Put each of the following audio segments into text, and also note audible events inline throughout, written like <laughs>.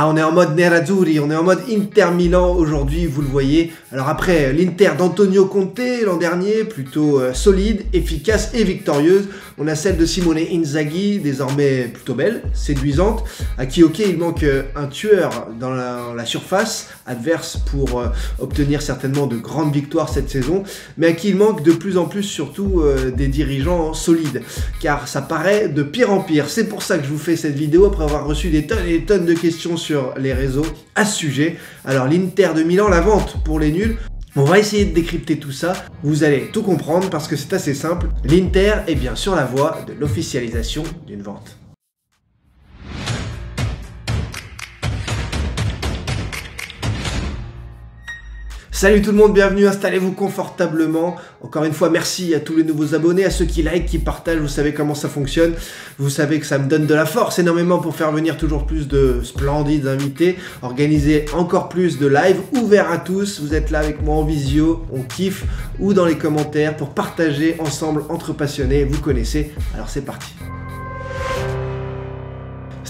Ah, on est en mode Nerazzurri, on est en mode Inter Milan aujourd'hui, vous le voyez. Alors après l'Inter d'Antonio Conte l'an dernier, plutôt euh, solide, efficace et victorieuse, on a celle de Simone Inzaghi, désormais plutôt belle, séduisante, à qui ok il manque euh, un tueur dans la, surface adverse pour euh, obtenir certainement de grandes victoires cette saison, mais à qui il manque de plus en plus surtout des dirigeants solides, car ça paraît de pire en pire. C'est pour ça que je vous fais cette vidéo après avoir reçu des tonnes et des tonnes de questions sur les réseaux à ce sujet. Alors l'Inter de Milan, la vente pour les nuls. On va essayer de décrypter tout ça, vous allez tout comprendre parce que c'est assez simple. L'Inter est bien sur la voie de l'officialisation d'une vente. Salut tout le monde, bienvenue, installez-vous confortablement. Encore une fois, merci à tous les nouveaux abonnés, à ceux qui like, qui partagent, vous savez comment ça fonctionne. Vous savez que ça me donne de la force énormément pour faire venir toujours plus de splendides invités, organiser encore plus de live ouverts à tous. Vous êtes là avec moi en visio, on kiffe, ou dans les commentaires pour partager ensemble entre passionnés. Vous connaissez, alors c'est parti.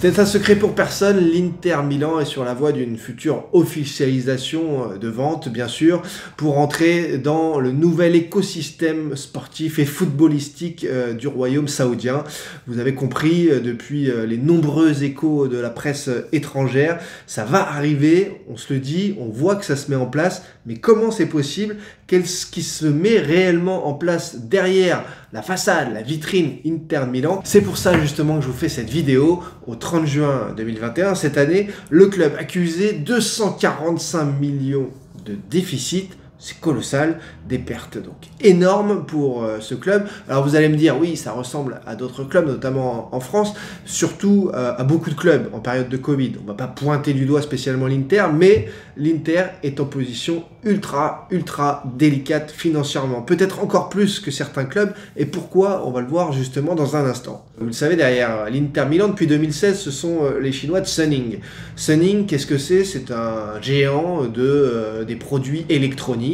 C'était un secret pour personne, l'Inter Milan est sur la voie d'une future officialisation euh, de vente, bien sûr, pour entrer dans le nouvel écosystème sportif et footballistique euh, du royaume saoudien. Vous avez compris euh, depuis les nombreux échos de la presse étrangère, ça va arriver, on se le dit, on voit que ça se met en place, mais comment c'est possible? Qu'est-ce qui se met réellement en place derrière la façade, la vitrine Inter Milan? C'est pour ça justement que je vous fais cette vidéo 30 juin 2021. Cette année, le club accusé 245 millions de déficit c'est colossal, des pertes donc énormes pour euh, ce club. Alors vous allez me dire, oui, ça ressemble à d'autres clubs, notamment en, France, surtout euh, à beaucoup de clubs en période de Covid. On va pas pointer du doigt spécialement l'Inter, mais l'Inter est en position ultra, ultra délicate financièrement. Peut-être encore plus que certains clubs, et pourquoi On va le voir justement dans un instant. Vous le savez, derrière l'Inter Milan, depuis 2016, ce sont euh, les Chinois de Sunning. Sunning, qu'est-ce que c'est? C'est un géant de, des produits électroniques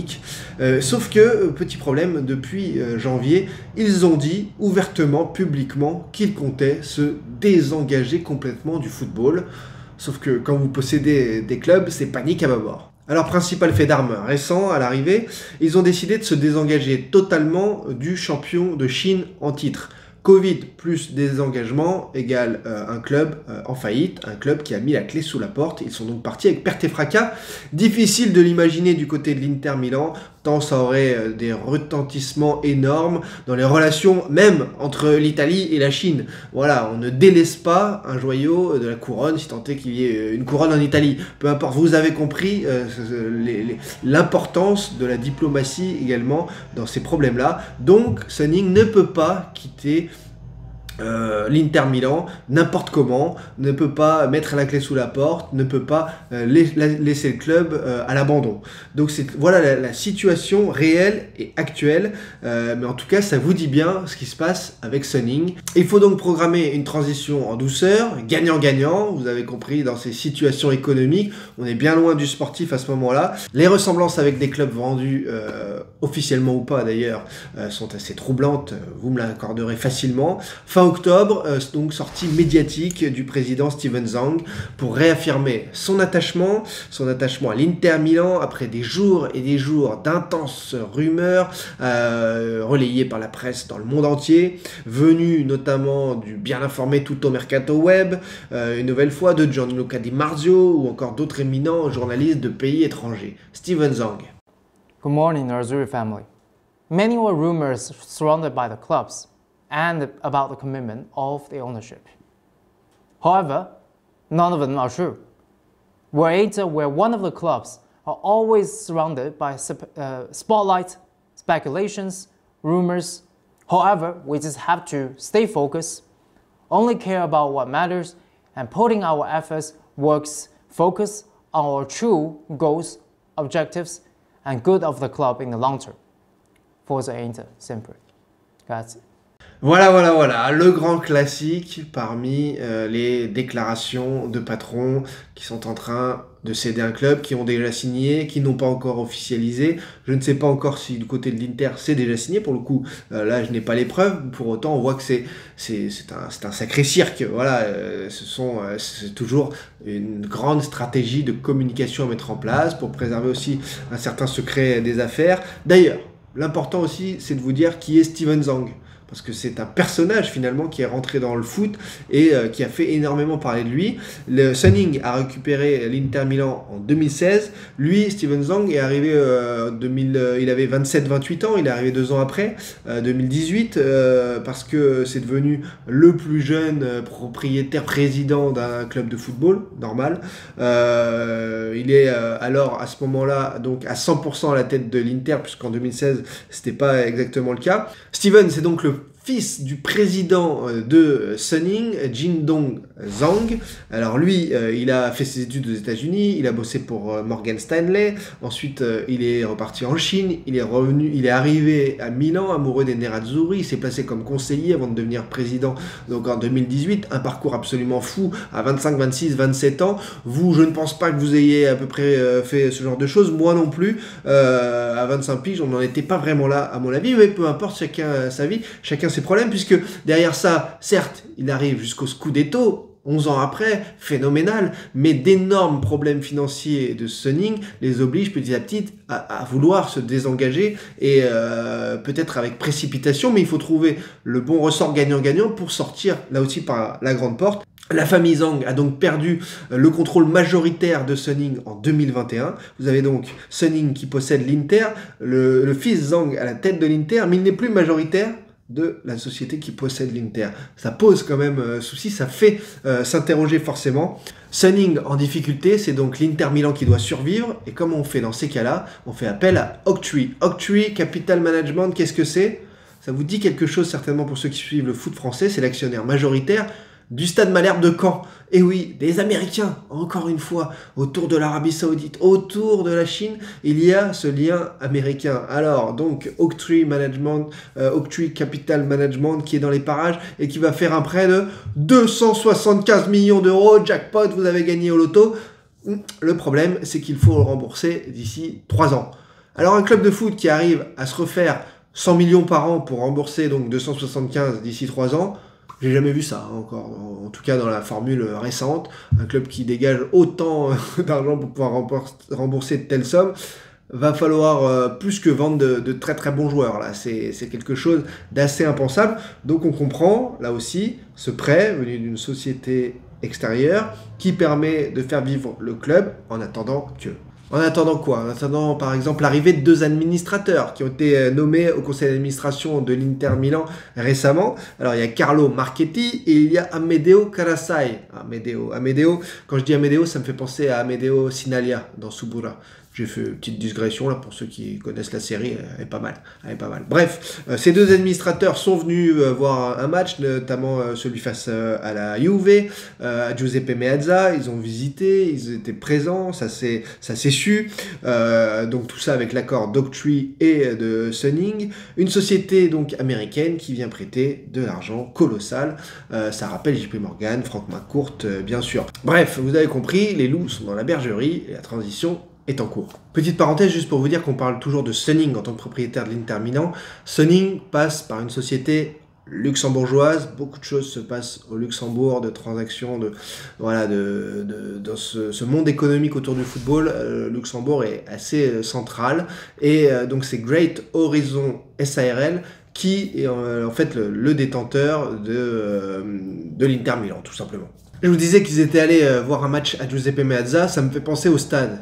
euh, sauf que, euh, petit problème, depuis euh, janvier, ils ont dit ouvertement, publiquement, qu'ils comptaient se désengager complètement du football. Sauf que quand vous possédez des clubs, c'est panique à bord. Alors, principal fait d'armes récent à l'arrivée, ils ont décidé de se désengager totalement du champion de Chine en titre. Covid plus désengagement égale euh, un club euh, en faillite, un club qui a mis la clé sous la porte. Ils sont donc partis avec perte et fracas. Difficile de l'imaginer du côté de l'Inter Milan tant ça aurait euh, des retentissements énormes dans les relations même entre l'Italie et la Chine. Voilà, on ne délaisse pas un joyau de la couronne, si tant est qu'il y ait euh, une couronne en Italie. Peu importe, vous avez compris euh, l'importance de la diplomatie également dans ces problèmes-là. Donc, Sunning ne peut pas quitter euh, l'Inter Milan, n'importe comment, ne peut pas mettre la clé sous la porte, ne peut pas euh, laisser le club euh, à l'abandon. Donc voilà la, situation réelle et actuelle, mais en tout cas ça vous dit bien ce qui se passe avec Sunning. Il faut donc programmer une transition en douceur, gagnant-gagnant, vous avez compris dans ces situations économiques, on est bien loin du sportif à ce moment-là. Les ressemblances avec des clubs vendus officiellement ou pas d'ailleurs sont assez troublantes, vous me l'accorderez facilement. Octobre, euh, donc sortie médiatique du président Steven Zhang pour réaffirmer son attachement, son attachement à l'Inter Milan après des jours et des jours d'intenses rumeurs euh, relayées par la presse dans le monde entier, venues notamment du bien informé Tutto Mercato Web, euh, une nouvelle fois de Gianluca Di Marzio ou encore d'autres éminents journalistes de pays étrangers. Steven Zhang. Good morning, Arzuri family. Many were rumors surrounded by the clubs. And about the commitment of the ownership. However, none of them are true. Whereas where one of the clubs are always surrounded by uh, spotlight, speculations, rumors. However, we just have to stay focused, only care about what matters, and putting our efforts, works, focus on our true goals, objectives, and good of the club in the long term. Forza Inter, sempre. Grazie. Voilà, voilà, voilà, le grand classique parmi euh, les déclarations de patrons qui sont en train de céder un club, qui ont déjà signé, qui n'ont pas encore officialisé. Je ne sais pas encore si du côté de l'Inter c'est déjà signé. Pour le coup, euh, là, je n'ai pas les preuves. Pour autant, on voit que c'est un, un, sacré cirque. Voilà, euh, ce sont c'est toujours une grande stratégie de communication à mettre en place pour préserver aussi un certain secret des affaires. D'ailleurs, l'important aussi, c'est de vous dire qui est Steven Zang parce que c'est un personnage finalement qui est rentré dans le foot et euh, qui a fait énormément parler de lui. Le Sunning a récupéré l'Inter Milan en 2016. Lui, Steven Zang, est arrivé euh, 2000, euh, il avait 27-28 ans, il est arrivé deux ans après, 2018, euh, parce que c'est devenu le plus jeune propriétaire président d'un club de football, normal. il est alors à ce moment-là donc à 100% à la tête de l'Inter, puisqu'en 2016 c'était pas exactement le cas. Steven, c'est donc le fils du président euh, de Sunning, Jin-dong Zhang. Alors lui, euh, il a fait ses études aux États-Unis, il a bossé pour euh, Morgan Stanley, ensuite il est reparti en Chine, il est revenu, il est arrivé à Milan, amoureux des Nerazzurri, il s'est placé comme conseiller avant de devenir président donc en 2018, un parcours absolument fou à 25, 26, 27 ans. Vous, je ne pense pas que vous ayez à peu près fait ce genre de choses, moi non plus. à 25 piges, on n'en était pas vraiment là à mon avis, mais peu importe, chacun sa vie, chacun ses problèmes, puisque derrière ça, certes, il arrive jusqu'au Scudetto, 11 ans après, phénoménal, mais d'énormes problèmes financiers de Sunning les obligent petit à petit à, vouloir se désengager et euh, peut-être avec précipitation, mais il faut trouver le bon ressort gagnant-gagnant pour sortir là aussi par la grande porte. La famille Zhang a donc perdu euh, le contrôle majoritaire de Sunning en 2021. Vous avez donc Sunning qui possède l'Inter, le, le fils Zhang à la tête de l'Inter, mais il n'est plus majoritaire de la société qui possède l'Inter. Ça pose quand même euh, souci, ça fait euh, s'interroger forcément. Sunning en difficulté, c'est donc l'Inter Milan qui doit survivre. Et comment on fait dans ces cas-là On fait appel à Octree. Octree Capital Management, qu'est-ce que c'est? Ça vous dit quelque chose certainement pour ceux qui suivent le foot français, c'est l'actionnaire majoritaire du stade Malherbe de Caen. Et oui, des Américains, encore une fois, autour de l'Arabie Saoudite, autour de la Chine, il y a ce lien américain. Alors, donc, Oaktree Management, euh, Capital Management qui est dans les parages et qui va faire un prêt de 275 millions d'euros. Jackpot, vous avez gagné au loto. Le problème, c'est qu'il faut le rembourser d'ici 3 ans. Alors, un club de foot qui arrive à se refaire 100 millions par an pour rembourser donc 275 d'ici 3 ans, j'ai jamais vu ça hein, encore, en, tout cas dans la formule récente. Un club qui dégage autant euh, <laughs> d'argent pour pouvoir rembourser de telles sommes, va falloir euh, plus que vendre de, très très bons joueurs. Là, c'est quelque chose d'assez impensable. Donc on comprend là aussi ce prêt venu d'une société extérieure qui permet de faire vivre le club en attendant que en attendant quoi? En attendant par exemple l'arrivée de deux administrateurs qui ont été euh, nommés au conseil d'administration de l'Inter Milan récemment. Alors il y a Carlo Marchetti et il y a Amedeo Carasai. Amedeo, Amedeo, quand je dis Amedeo, ça me fait penser à Amedeo Sinalia dans Subura. J'ai fait une petite digression là pour ceux qui connaissent la série, elle est pas mal, elle est pas mal. Bref, euh, ces deux administrateurs sont venus euh, voir un match, notamment euh, celui face à la Juve, à Giuseppe Meazza. Ils ont visité, ils étaient présents, ça s'est ça s'est su. donc tout ça avec l'accord d'Octree et de Sunning, une société donc américaine qui vient prêter de l'argent colossal. ça rappelle JP Morgan, Frank McCourt, bien sûr. Bref, vous avez compris, les loups sont dans la bergerie et la transition est en cours. Petite parenthèse juste pour vous dire qu'on parle toujours de Sunning en tant que propriétaire de l'Inter Milan. Sunning passe par une société luxembourgeoise, beaucoup de choses se passent au Luxembourg, de transactions, de voilà, de, dans ce, monde économique autour du football, euh, Luxembourg est assez euh, central et euh, donc c'est Great Horizon SARL qui est en fait le, détenteur de, de l'Inter Milan tout simplement. Je vous disais qu'ils étaient allés voir un match à Giuseppe Meazza, ça me fait penser au stade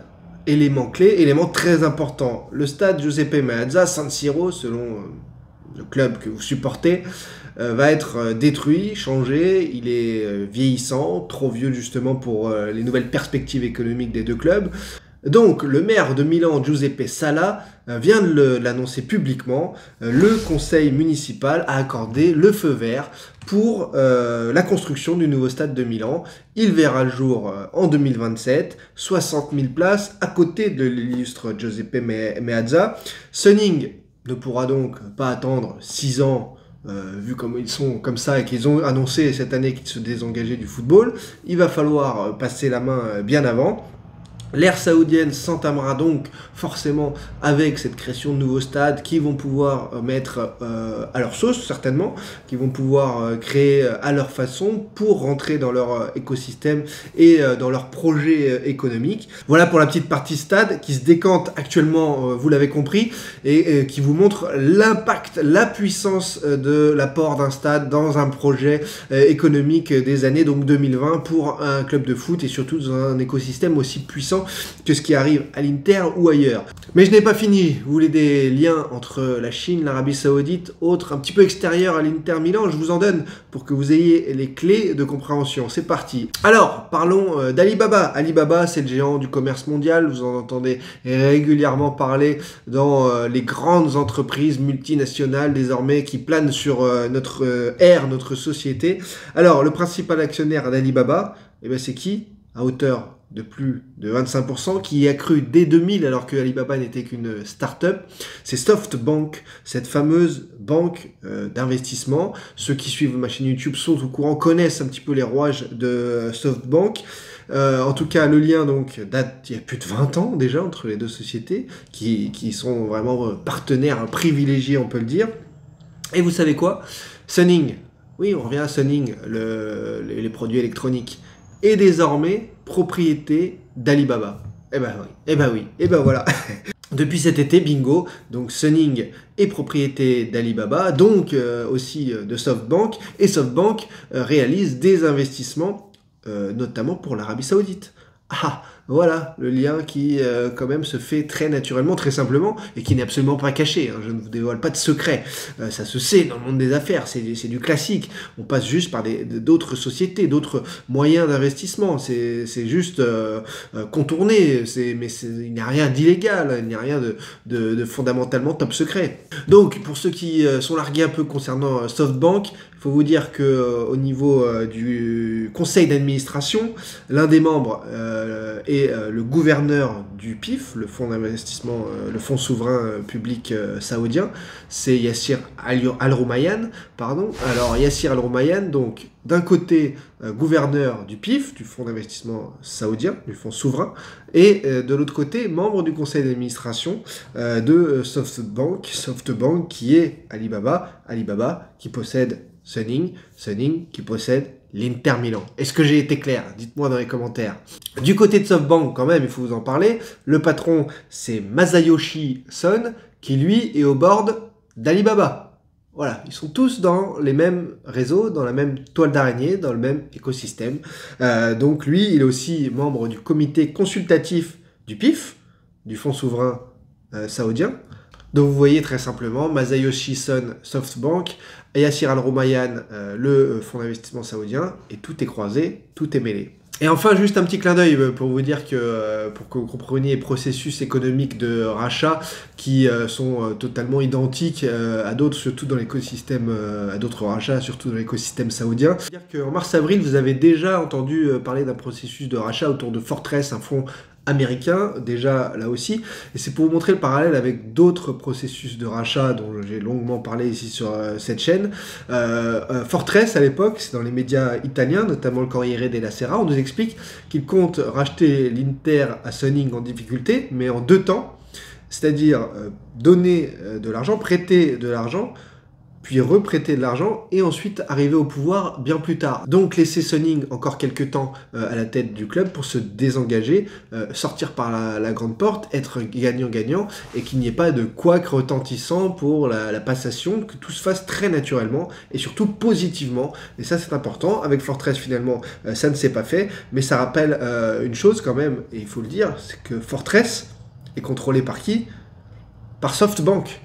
élément clé, élément très important. Le stade Giuseppe Meazza, San Siro, selon euh, le club que vous supportez, euh, va être euh, détruit, changé. Il est vieillissant, trop vieux justement pour les nouvelles perspectives économiques des deux clubs. Donc, le maire de Milan, Giuseppe Sala, vient de l'annoncer publiquement. Le conseil municipal a accordé le feu vert pour euh, la construction du nouveau stade de Milan. Il verra le jour euh, en 2027, 60 000 places à côté de l'illustre Giuseppe Meazza. Sunning ne pourra donc pas attendre 6 ans vu comme ils sont comme ça et qu'ils ont annoncé cette année qu'ils se désengageaient du football, il va falloir passer la main bien avant. L'ère saoudienne s'entamera donc forcément avec cette création de nouveaux stades qui vont pouvoir euh, mettre euh, à leur sauce certainement, qui vont pouvoir euh, créer à leur façon pour rentrer dans leur écosystème et dans leur projet économique. Voilà pour la petite partie stade qui se décante actuellement, vous l'avez compris, et qui vous montre l'impact, la puissance de l'apport d'un stade dans un projet économique des années donc 2020 pour un club de foot et surtout dans un écosystème aussi puissant que ce qui arrive à l'Inter ou ailleurs. Mais je n'ai pas fini. Vous voulez des liens entre la Chine, l'Arabie Saoudite, autres un petit peu extérieurs à l'Inter Milan Je vous en donne pour que vous ayez les clés de compréhension. C'est parti. Alors, parlons euh, d'Alibaba. Alibaba, c'est le géant du commerce mondial. Vous en entendez régulièrement parler dans euh, les grandes entreprises multinationales désormais qui planent sur euh, notre ère, notre société. Alors, le principal actionnaire d'Alibaba, eh ben, c'est qui? À hauteur de plus de 25%, qui a cru dès 2000 alors que Alibaba n'était qu'une start-up, c'est SoftBank, cette fameuse banque euh, d'investissement. Ceux qui suivent ma chaîne YouTube sont au courant, connaissent un petit peu les rouages de SoftBank. Euh, en tout cas, le lien donc date il y a plus de 20 ans déjà entre les deux sociétés, qui, qui sont vraiment euh, partenaires privilégiés, on peut le dire. Et vous savez quoi? Sunning, oui, on revient à Sunning, le, les produits électroniques est désormais propriété d'Alibaba. Eh ben oui, eh ben oui, eh ben voilà. <laughs> Depuis cet été, bingo, donc Sunning est propriété d'Alibaba, donc euh, aussi euh, de SoftBank, et SoftBank euh, réalise des investissements, notamment pour l'Arabie Saoudite. Ah, voilà le lien qui euh, quand même se fait très naturellement, très simplement, et qui n'est absolument pas caché. Hein. Je ne vous dévoile pas de secret. Euh, ça se sait dans le monde des affaires, c'est du classique. On passe juste par d'autres sociétés, d'autres moyens d'investissement. C'est juste euh, contourné, mais il n'y a rien d'illégal, il n'y a rien de, fondamentalement top secret. Donc, pour ceux qui sont largués un peu concernant SoftBank, faut vous dire que au niveau du conseil d'administration, l'un des membres et euh, le gouverneur du PIF, le fonds d'investissement, euh, le fonds souverain euh, public saoudien, c'est Yassir Al-Roumayan, pardon. Alors Yassir Al-Roumayan, donc d'un côté gouverneur du PIF, du fonds d'investissement saoudien, du fonds souverain, et de l'autre côté membre du conseil d'administration de SoftBank, SoftBank qui est Alibaba, Alibaba qui possède Sunning, Sunning qui possède l'Inter Milan. Est-ce que j'ai été clair? Dites-moi dans les commentaires. Du côté de SoftBank, quand même, il faut vous en parler. Le patron, c'est Masayoshi Son, qui lui est au board d'Alibaba. Voilà, ils sont tous dans les mêmes réseaux, dans la même toile d'araignée, dans le même écosystème. Euh, donc lui, il est aussi membre du comité consultatif du PIF, du Fonds souverain euh, saoudien. Donc vous voyez très simplement Masayoshi Son SoftBank, Yassir Al-Romayan, euh, le euh, fonds d'investissement saoudien, et tout est croisé, tout est mêlé. Et enfin, juste un petit clin d'œil euh, pour vous dire que, pour que vous compreniez les processus économiques de rachat qui sont totalement identiques à d'autres, surtout dans l'écosystème, à d'autres rachats, surtout dans l'écosystème saoudien. C'est-à-dire qu'en mars-avril, vous avez déjà entendu parler d'un processus de rachat autour de Fortress, un fonds américain, déjà là aussi. Et c'est pour vous montrer le parallèle avec d'autres processus de rachat dont j'ai longuement parlé ici sur euh, cette chaîne. Euh, euh, Fortress, à l'époque, c'est dans les médias italiens, notamment le Corriere della Sera, on nous explique qu'il compte racheter l'Inter à Sunning en difficulté, mais en deux temps. C'est-à-dire donner de l'argent, prêter de l'argent puis reprêter de l'argent et ensuite arriver au pouvoir bien plus tard. Donc laisser Sonning encore quelques temps euh, à la tête du club pour se désengager, euh, sortir par la, grande porte, être gagnant-gagnant et qu'il n'y ait pas de couac retentissant pour la, passation, que tout se fasse très naturellement et surtout positivement. Et ça c'est important. Avec Fortress finalement euh, ça ne s'est pas fait, mais ça rappelle une chose quand même, et il faut le dire, c'est que Fortress est contrôlé par qui? Par SoftBank.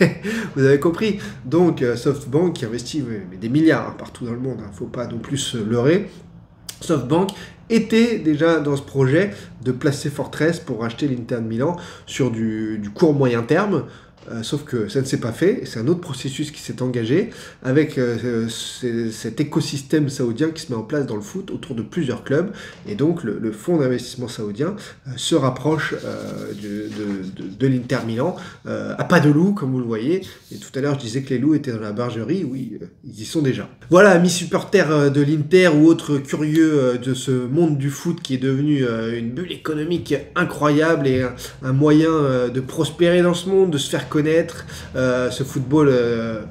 <laughs> Vous avez compris. Donc euh, SoftBank qui investit des milliards hein, partout dans le monde, il hein, ne faut pas non plus se leurrer. SoftBank était déjà dans ce projet de placer Fortress pour racheter l'Inter de Milan sur du, court moyen terme. Euh, sauf que ça ne s'est pas fait, c'est un autre processus qui s'est engagé avec euh, cet écosystème saoudien qui se met en place dans le foot autour de plusieurs clubs, et donc le, fonds d'investissement saoudien euh, se rapproche de, de, l'Inter Milan, à pas de loup comme vous le voyez, et tout à l'heure je disais que les loups étaient dans la bergerie, oui, ils y sont déjà. Voilà, amis supporters de l'Inter ou autres curieux de ce monde du foot qui est devenu une bulle économique incroyable et un moyen de prospérer dans ce monde, de se faire connaître. Euh, ce football euh,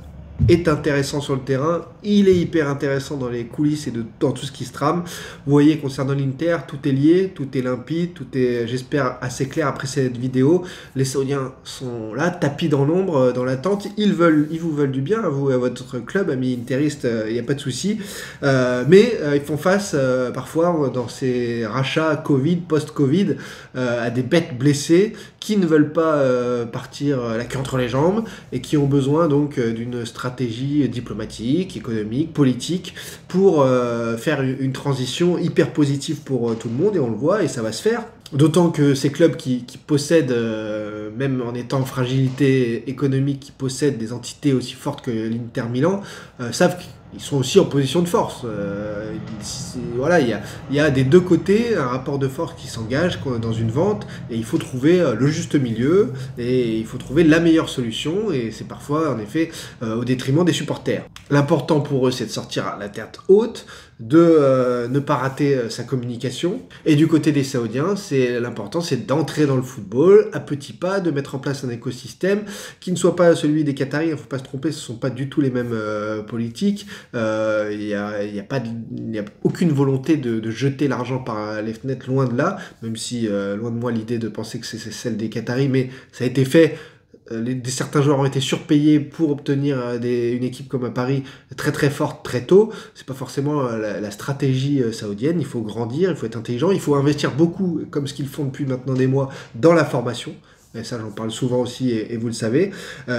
est intéressant sur le terrain, il est hyper intéressant dans les coulisses et dans tout ce qui se trame. Vous voyez, concernant l'Inter, tout est lié, tout est limpide, tout est, j'espère, assez clair après cette vidéo. Les Saoudiens sont là, tapis dans l'ombre, euh, dans l'attente. Ils veulent, ils vous veulent du bien, vous, à votre club, amis interistes, euh, il n'y a pas de souci. Euh, mais ils font face, parfois, dans ces rachats Covid, post-Covid, à des bêtes blessées qui ne veulent pas partir la queue entre les jambes et qui ont besoin donc d'une stratégie diplomatique, politique pour euh, faire une transition hyper positive pour euh, tout le monde et on le voit et ça va se faire. D'autant que ces clubs qui, possèdent, euh, même en étant en fragilité économique, qui possèdent des entités aussi fortes que l'Inter Milan, savent ils sont aussi en position de force. Euh, voilà, il y a, des deux côtés un rapport de force qui s'engage dans une vente et il faut trouver euh, le juste milieu et il faut trouver la meilleure solution et c'est parfois en effet euh, au détriment des supporters. L'important pour eux c'est de sortir la tête haute, de euh, ne pas rater euh, sa communication. Et du côté des Saoudiens, c'est l'important, c'est d'entrer dans le football à petits pas, de mettre en place un écosystème qui ne soit pas celui des Qataris. Il ne faut pas se tromper, ce ne sont pas du tout les mêmes euh, politiques. Il n'y a, a, pas y a aucune volonté de, de jeter l'argent par les fenêtres, loin de là, même si loin de moi l'idée de penser que c'est celle des Qataris, mais ça a été fait euh, les, certains joueurs ont été surpayés pour obtenir euh, une équipe comme à Paris très très forte très tôt. C'est pas forcément euh, la, stratégie saoudienne. Il faut grandir, il faut être intelligent, il faut investir beaucoup, comme ce qu'ils font depuis maintenant des mois, dans la formation. Et ça, j'en parle souvent aussi, et, vous le savez.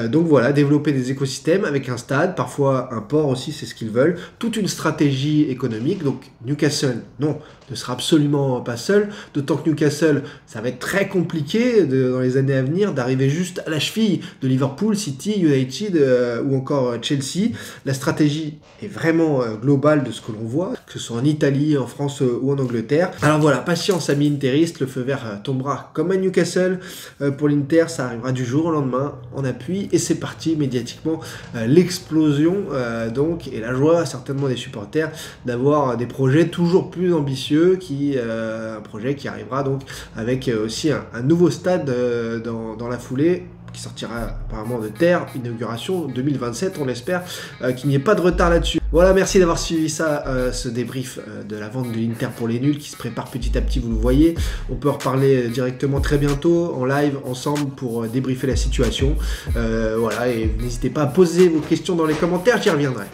donc voilà, développer des écosystèmes avec un stade, parfois un port aussi, c'est ce qu'ils veulent. Toute une stratégie économique. Donc Newcastle, non, ne sera absolument pas seul, d'autant que Newcastle, ça va être très compliqué dans les années à venir d'arriver juste à la cheville de Liverpool, City, United euh, ou encore Chelsea. La stratégie est vraiment euh, globale de ce que l'on voit, que ce soit en Italie, en France euh, ou en Angleterre. Alors voilà, patience amis interistes, le feu vert tombera comme à Newcastle. pour l'Inter, ça arrivera du jour au lendemain en appui et c'est parti médiatiquement. L'explosion donc et la joie certainement des supporters d'avoir des projets toujours plus ambitieux qui, euh, un projet qui arrivera donc avec euh, aussi un, nouveau stade euh, dans, la foulée qui sortira apparemment de terre, inauguration 2027, on espère qu'il n'y ait pas de retard là-dessus. Voilà, merci d'avoir suivi ça, ce débrief de la vente de l'Inter pour les nuls qui se prépare petit à petit, vous le voyez. On peut en reparler directement très bientôt en live ensemble pour débriefer la situation. voilà, et n'hésitez pas à poser vos questions dans les commentaires, j'y reviendrai.